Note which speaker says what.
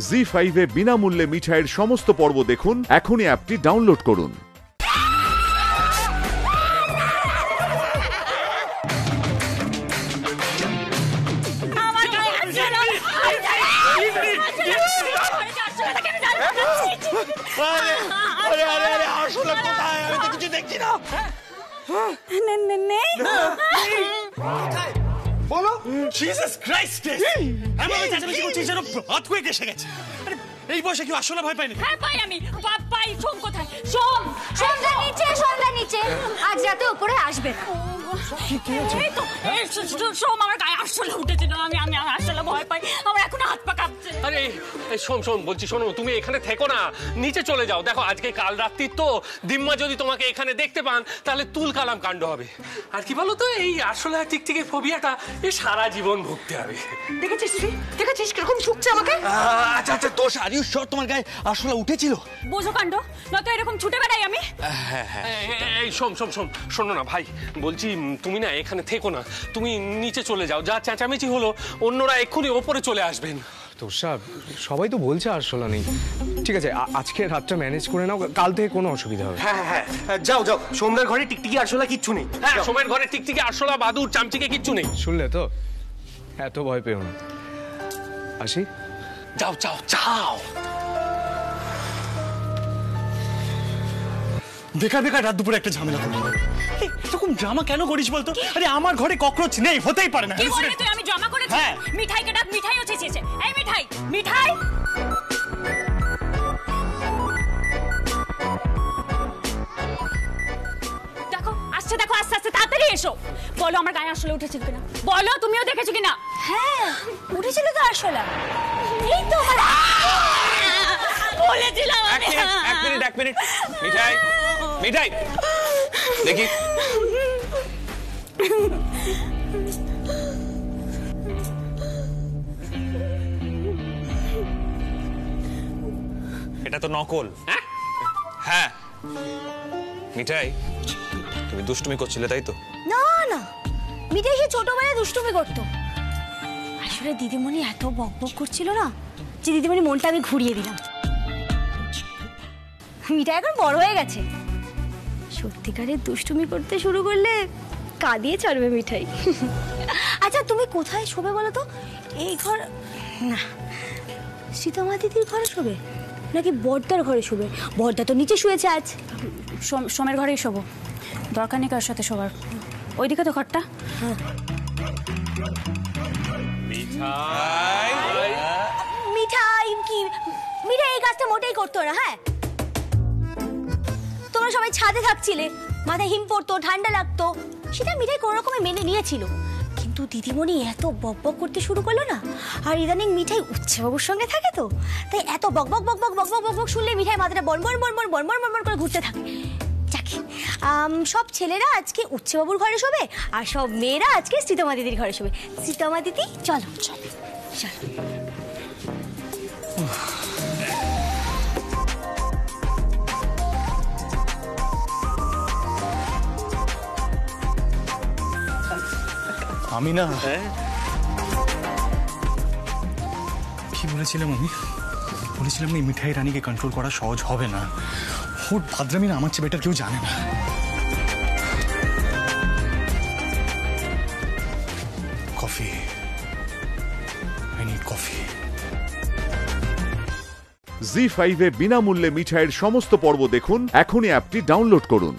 Speaker 1: জি ফাইভে বিনামূল্যে মিঠাইয়ের সমস্ত পর্ব দেখুন এখনই অ্যাপটি ডাউনলোড করুন
Speaker 2: আমার গায়ে হাত ছিল।
Speaker 3: আরে আরে আরে আরে আসলে কোথায় আমি তো কিছু দেখছি না
Speaker 2: নে- নে- নেই?
Speaker 3: জিসাস ক্রাইস্ট এমন চেঁচামেচি করছিস যেন অর্থকুয়েক এসে গেছে। আরে এই বয়সে কেউ আসলে ভয় পায়নি?
Speaker 2: হ্যাঁ, পাই আমি। পাই। সোম কোথায়? সোম!
Speaker 4: সন্ধ্যা নিচে সন্ধ্যা নিচে। আজ রাতে উপরে আসবে না।
Speaker 2: এই তো, এই সো- সো- সোম আমার গায়ে আসলে উঠেছিল। আমি আমি আমি আসলে ভয় পাই। আমার এখনও হাত পা কাঁপছে।
Speaker 5: আরে এই বলছি শোনো তুমি এখানে থেকো না নিচে চলে যাও। দেখো আজকে কাল রাত্রির তো দিম্মা যদি তোমাকে এখানে দেখতে পান তাহলে তুল কালাম কাণ্ড হবে। আর কি বলো তো এই আসলে টিকটিকের ফোবিয়াটা এই সারা জীবন ভুগতে হবে।
Speaker 6: দেখেছিস তুই? দেখেছিস? কীরকম ঠুকছে আমাকে?
Speaker 3: আচ্ছা আচ্ছা শিওর তোমার গায়ে আসলে উঠেছিল?
Speaker 2: বোঝো কাণ্ড নয়তো এরকম ছুটে বেড়াই আমি?
Speaker 5: এই, এই, এই শোন না ভাই বলছি তুমি না এখানে থেকো না। তুমি নিচে চলে যাও। যা চেঁচামেচি হলো অন্যরা এক্ষুনি ওপরে চলে আসবেন।
Speaker 7: তোষা সবাই তো বলছে আরশোলা নেই। ঠিক আছে আজকে রাতটা ম্যানেজ করে নাও কাল থেকে কোনো অসুবিধা হবে
Speaker 6: হ্যাঁ হ্যাঁ হ্যাঁ, যাও যাও সোমদার ঘরে টিকটিকি আসলে কিচ্ছু নেই।
Speaker 5: হ্যাঁ সোমের ঘরে টিকটিকি আরশোলা বাদুর চামচিকে কিচ্ছু নেই।
Speaker 7: শুনলে তো এত ভয় পেও না। আসি?
Speaker 5: যাও যাও যাও।
Speaker 3: বেকার বেকার রাত দুপুরে একটা ঝামেলা করলি এরকম ড্রামা কেন করিস বলতো? আরে আমার ঘরে ককরোচ নেই হতেই পারে না।
Speaker 2: কি বললি তুই? আমি জমা করেছি।
Speaker 3: হ্যাঁ।
Speaker 2: মিঠাইকে ডাক মিঠাইও চেঁচিয়েছে এই মিঠাই মিঠাই! দেখো আসছে দেখো আস্তে আস্তে তাড়াতাড়ি এসো। বলো আমার গায়ে আসলে উঠেছিল কিনা? বলো তুমিও দেখেছ কিনা?
Speaker 4: হ্যাঁ উঠেছিল তো আসলে। এই তো আমার
Speaker 2: বলেছিলাম
Speaker 5: এক মিনিট এক মিনিট এক মিনিট। মিঠাই মিঠাই দেখি।
Speaker 8: এটা তো নকল। হ্যাঁ? মিঠাই তুমি দুষ্টুমি করছিলে তাই তো?
Speaker 4: না না। মিঠাই সে ছোটবেলায় দুষ্টুমি করতো। আসলে দিদিমণি এত বক বক করছিল না যে দিদিমণি মনটা আমি ঘুরিয়ে দিলাম। মিঠাই এখন বড় হয়ে গেছে। সত্যিকারের দুষ্টুমি করতে শুরু করলে কাঁদিয়ে ছাড়বে মিঠাই। আচ্ছা তুমি কোথায় শোবে বলো তো? এই ঘর না। সীতামা দিদির ঘরে শোবে? নাকি বর্দার ঘরে শোবে? বর্দা তো নিচে শুয়েছে আজ।
Speaker 2: সোম- সোমের ঘরেই শোবো। দরকার নেই কার সাথে শোবার। ওইদিকে তো ঘরটা।
Speaker 4: মিঠাই। কি? মিঠাই এই কাজটা মোটেই করতো না হ্যাঁ? সবাই ছাদে থাকছিলে। মাথায় হিম পড়তো, ঠান্ডা লাগতো। সেটা মিঠাই কোনো রকমে মেনে নিয়েছিল। কিন্তু দিদিমণি এত বকবক করতে শুরু করল না। আর ইদানিং মিঠাই উচ্ছেবাবুর সঙ্গে থাকে তো। তাই এত বকবক বকবক বকবক বকবক শুনলে মিঠাই মাথাটা বনবন বনবন বনবন বনবন করে ঘুরতে থাকে। যাকে সব ছেলেরা আজকে উচ্ছেবাবুর ঘরে শোবে আর সব মেয়েরা আজকে সীতামা দিদির ঘরে শোবে। সীতামা দিদি, চলো চলো চলো।
Speaker 3: আমি না কি বলেছিলাম আমি? বলেছিলাম এই মিঠাই রানীকে কন্ট্রোল করা সহজ হবে না। ওর ভাদ্রামি না আমার চেয়ে বেটার কেউ জানে না। Coffee. I need coffee
Speaker 1: Zee ফাইভে বিনামূল্যে মিঠাইয়ের সমস্ত পর্ব দেখুন। এখনই অ্যাপটি ডাউনলোড করুন।